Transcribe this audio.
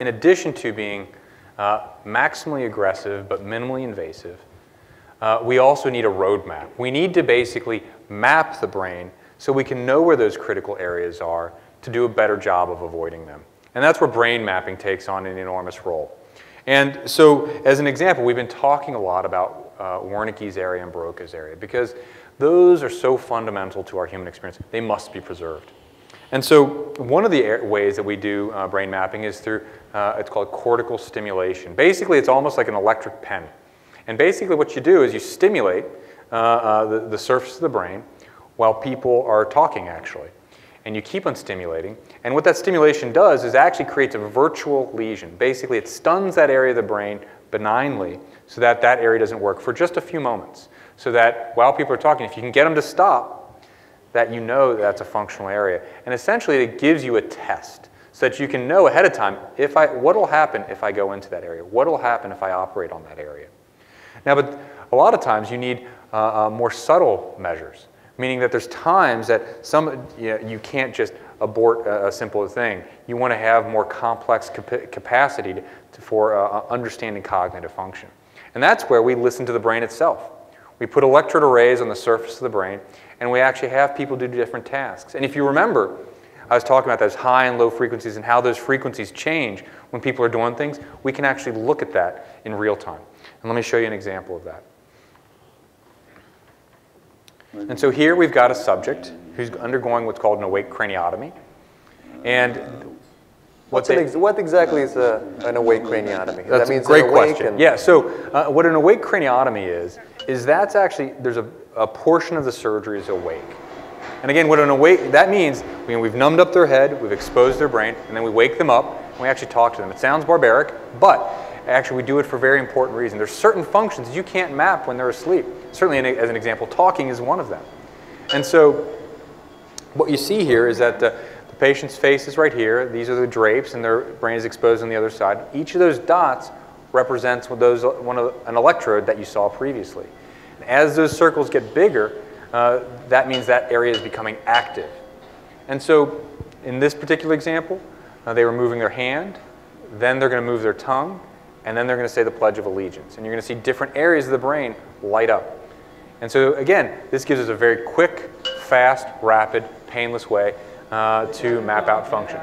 in addition to being uh, maximally aggressive but minimally invasive, uh, we also need a roadmap. We need to basically map the brain so we can know where those critical areas are to do a better job of avoiding them. And that's where brain mapping takes on an enormous role. And so, as an example, we've been talking a lot about uh, Wernicke's area and Broca's area because those are so fundamental to our human experience. They must be preserved. And so, one of the ways that we do uh, brain mapping is through, uh, it's called cortical stimulation. Basically, it's almost like an electric pen. And basically, what you do is you stimulate uh, uh, the, the surface of the brain while people are talking, actually and you keep on stimulating. And what that stimulation does is actually creates a virtual lesion. Basically, it stuns that area of the brain benignly so that that area doesn't work for just a few moments. So that while people are talking, if you can get them to stop, that you know that's a functional area. And essentially, it gives you a test so that you can know ahead of time if I, what will happen if I go into that area? What will happen if I operate on that area? Now, but a lot of times you need uh, uh, more subtle measures meaning that there's times that some, you, know, you can't just abort a, a, simple thing. You want to have more complex cap capacity to, to, for uh, understanding cognitive function. And that's where we listen to the brain itself. We put electrode arrays on the surface of the brain, and we actually have people do different tasks. And if you remember, I was talking about those high and low frequencies and how those frequencies change when people are doing things. We can actually look at that in real time. And let me show you an example of that. And so here we've got a subject who's undergoing what's called an awake craniotomy. And what, ex what exactly is a, an awake craniotomy? That's that means a great question. Yeah, so uh, what an awake craniotomy is, is that's actually, there's a, a portion of the surgery is awake. And again, what an awake, that means mean, we've numbed up their head, we've exposed their brain, and then we wake them up, and we actually talk to them. It sounds barbaric, but actually we do it for very important reasons. There's certain functions you can't map when they're asleep. Certainly, as an example, talking is one of them. And so what you see here is that the, the patient's face is right here. These are the drapes, and their brain is exposed on the other side. Each of those dots represents those, one of, an electrode that you saw previously. As those circles get bigger, uh, that means that area is becoming active. And so in this particular example, uh, they were moving their hand, then they're going to move their tongue, and then they're going to say the Pledge of Allegiance. And you're going to see different areas of the brain light up. And so again, this gives us a very quick, fast, rapid, painless way uh, to map out function.